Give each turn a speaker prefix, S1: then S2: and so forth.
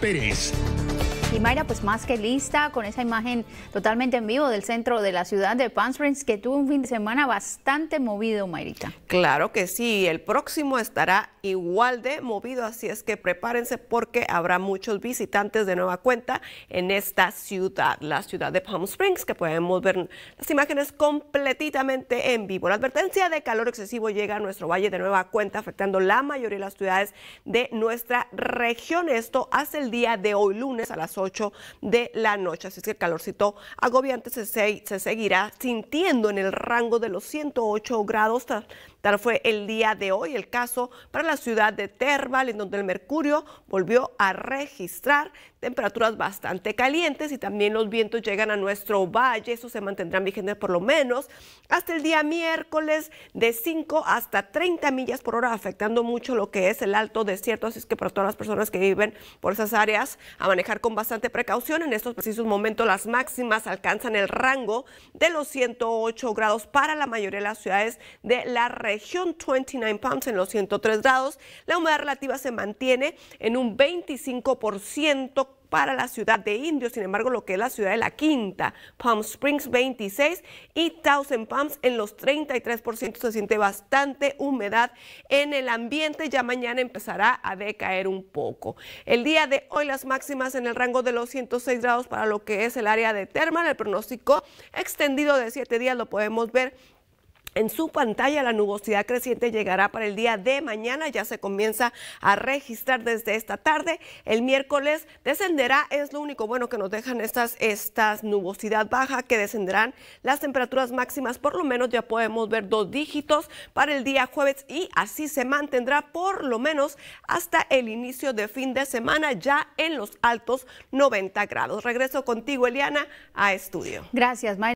S1: Pérez.
S2: Y Mayra, pues más que lista con esa imagen totalmente en vivo del centro de la ciudad de Palm Springs, que tuvo un fin de semana bastante movido, Mayrita.
S3: Claro que sí, el próximo estará igual de movido, así es que prepárense porque habrá muchos visitantes de nueva cuenta en esta ciudad, la ciudad de Palm Springs, que podemos ver las imágenes completamente en vivo. La advertencia de calor excesivo llega a nuestro valle de nueva cuenta, afectando la mayoría de las ciudades de nuestra región. Esto hace el día de hoy, lunes, a las 8 de la noche. Así es que el calorcito agobiante se, se seguirá sintiendo en el rango de los 108 grados. Tal fue el día de hoy el caso para la ciudad de Terbal, en donde el mercurio volvió a registrar temperaturas bastante calientes y también los vientos llegan a nuestro valle. Eso se mantendrán vigentes por lo menos hasta el día miércoles de 5 hasta 30 millas por hora, afectando mucho lo que es el alto desierto. Así es que para todas las personas que viven por esas áreas, a manejar con bastante precaución. En estos precisos momentos las máximas alcanzan el rango de los 108 grados para la mayoría de las ciudades de la región. 29 pounds en los 103 grados. La humedad relativa se mantiene en un 25% para la ciudad de Indio, sin embargo, lo que es la ciudad de La Quinta, Palm Springs 26 y Thousand Palms en los 33% se siente bastante humedad en el ambiente, ya mañana empezará a decaer un poco. El día de hoy las máximas en el rango de los 106 grados para lo que es el área de Termal, el pronóstico extendido de 7 días lo podemos ver en su pantalla la nubosidad creciente llegará para el día de mañana, ya se comienza a registrar desde esta tarde. El miércoles descenderá, es lo único bueno que nos dejan estas, estas nubosidad baja, que descenderán las temperaturas máximas, por lo menos ya podemos ver dos dígitos para el día jueves y así se mantendrá por lo menos hasta el inicio de fin de semana ya en los altos 90 grados. Regreso contigo, Eliana, a estudio.
S2: Gracias, Mayra.